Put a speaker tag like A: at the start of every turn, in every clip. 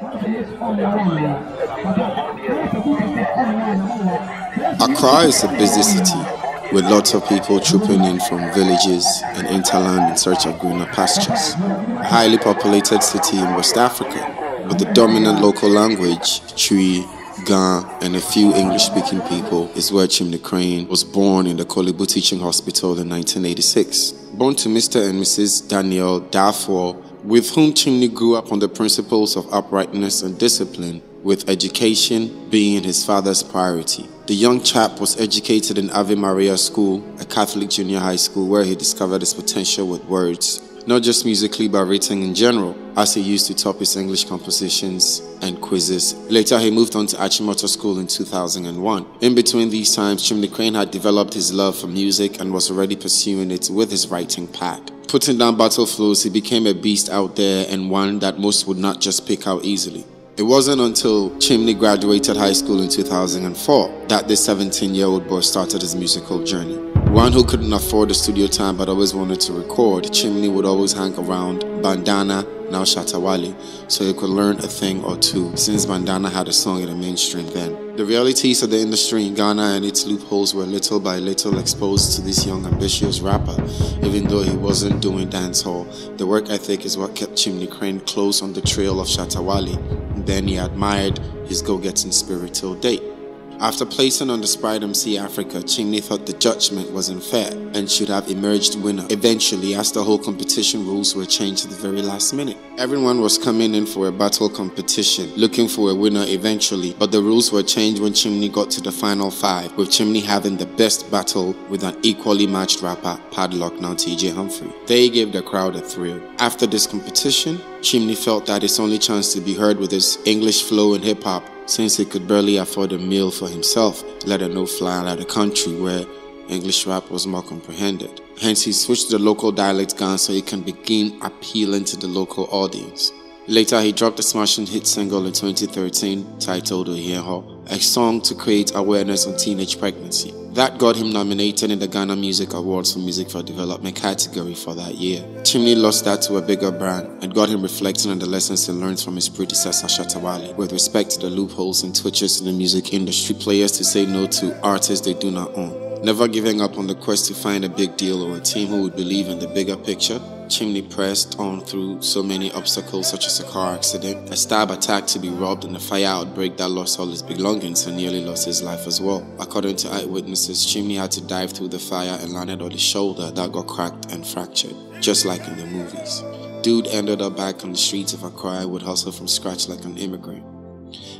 A: Accra is a busy city with lots of people trooping in from villages and interland in search of greener pastures. A highly populated city in West Africa with the dominant local language, Twi, Ga, and a few English speaking people is where Chymny Crane was born in the Korle Bu Teaching Hospital in 1986. Born to Mr. and Mrs. Daniel Darfour, with whom Chymny grew up on the principles of uprightness and discipline, with education being his father's priority. The young chap was educated in Ave Maria School, a Catholic junior high school where he discovered his potential with words, not just musically but writing in general, as he used to top his English compositions and quizzes. Later, he moved on to Achimota School in 2001. In between these times, Chymny Crane had developed his love for music and was already pursuing it with his writing pad. Putting down battle flows, he became a beast out there and one that most would not just pick out easily. It wasn't until Chymny graduated high school in 2004 that this 17 year old boy started his musical journey. One who couldn't afford the studio time but always wanted to record, Chymny would always hang around Bandana, now Shatta Wale, so he could learn a thing or two since Bandana had a song in the mainstream then. The realities of the industry in Ghana and its loopholes were little by little exposed to this young ambitious rapper, even though he wasn't doing dancehall. The work ethic is what kept Chymny Crane close on the trail of Shatta Wale, then he admired his go-getting spirit till date. After placing on the Sprite MC Africa, Chymny thought the judgment was unfair and should have emerged winner eventually as the whole competition rules were changed at the very last minute. Everyone was coming in for a battle competition, looking for a winner eventually, but the rules were changed when Chymny got to the final five, with Chymny having the best battle with an equally matched rapper, Padlock, now TJ Humphrey. They gave the crowd a thrill. After this competition, Chymny felt that his only chance to be heard with his English flow and hip hop since he could barely afford a meal for himself, let alone fly out of the country where English rap was more comprehended. Hence, he switched to the local dialect gun so he can begin appealing to the local audience. Later, he dropped a smashing hit single in 2013 titled Oyeho, a song to create awareness on teenage pregnancy. That got him nominated in the Ghana Music Awards for Music for Development category for that year. Chymny lost that to a bigger brand and got him reflecting on the lessons he learned from his predecessor Shatta Wale with respect to the loopholes and twitches in the music industry, players to say no to artists they do not own. Never giving up on the quest to find a big deal or a team who would believe in the bigger picture, Chymny pressed on through so many obstacles such as a car accident, a stab attack to be robbed, and a fire outbreak that lost all his belongings and nearly lost his life as well. According to eyewitnesses, Chymny had to dive through the fire and landed on his shoulder that got cracked and fractured, just like in the movies. Dude ended up back on the streets of Accra would hustle from scratch like an immigrant.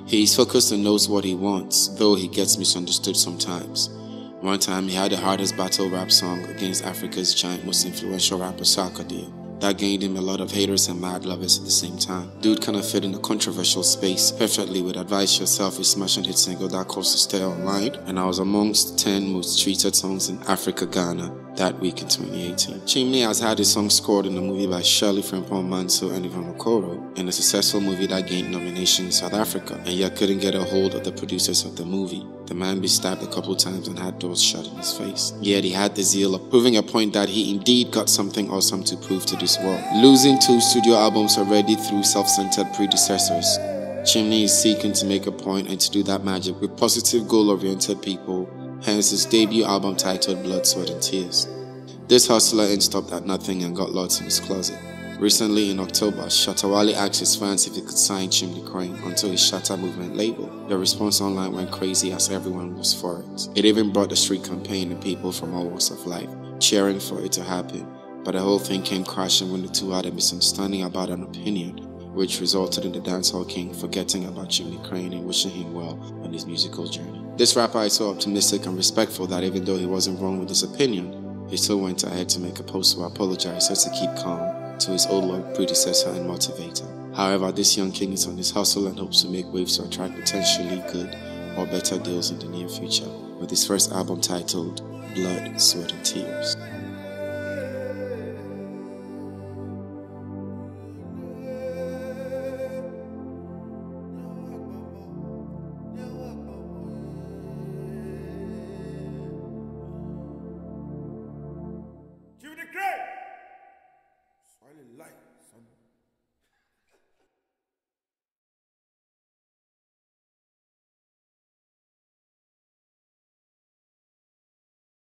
A: He is focused and knows what he wants, though he gets misunderstood sometimes. One time, he had the hardest battle rap song against Africa's giant, most influential rapper, Saka Sarkodie. That gained him a lot of haters and mad lovers at the same time. Dude kind of fit in a controversial space perfectly with Advice Yourself, his smashing hit single that caused to stay online, and I was amongst 10 most treated songs in Africa, Ghana that week in 2018. Chymny has had his song scored in a movie by Shirley Frimpong Manso and Ivan Okoro, in a successful movie that gained nomination in South Africa, and yet couldn't get a hold of the producers of the movie. The man be stabbed a couple times and had doors shut in his face. Yet he had the zeal of proving a point that he indeed got something awesome to prove to this world. Losing two studio albums already through self-centered predecessors, Chymny is seeking to make a point and to do that magic with positive goal-oriented people, hence his debut album titled Blood, Sweat and Tears. This hustler ain't stopped at nothing and got lots in his closet. Recently in October, Shatta Wale asked his fans if he could sign Chymny Crane onto his Shatta Movement label. The response online went crazy as everyone was for it. It even brought the street campaign and people from all walks of life, cheering for it to happen. But the whole thing came crashing when the two had a misunderstanding about an opinion, which resulted in the dancehall king forgetting about Chymny Crane and wishing him well on his musical journey. This rapper is so optimistic and respectful that even though he wasn't wrong with his opinion, he still went ahead to make a post to apologize just to keep calm to his old predecessor and motivator. However, this young king is on his hustle and hopes to make waves to attract potentially good or better deals in the near future with his first album titled Blood, Sweat and Tears.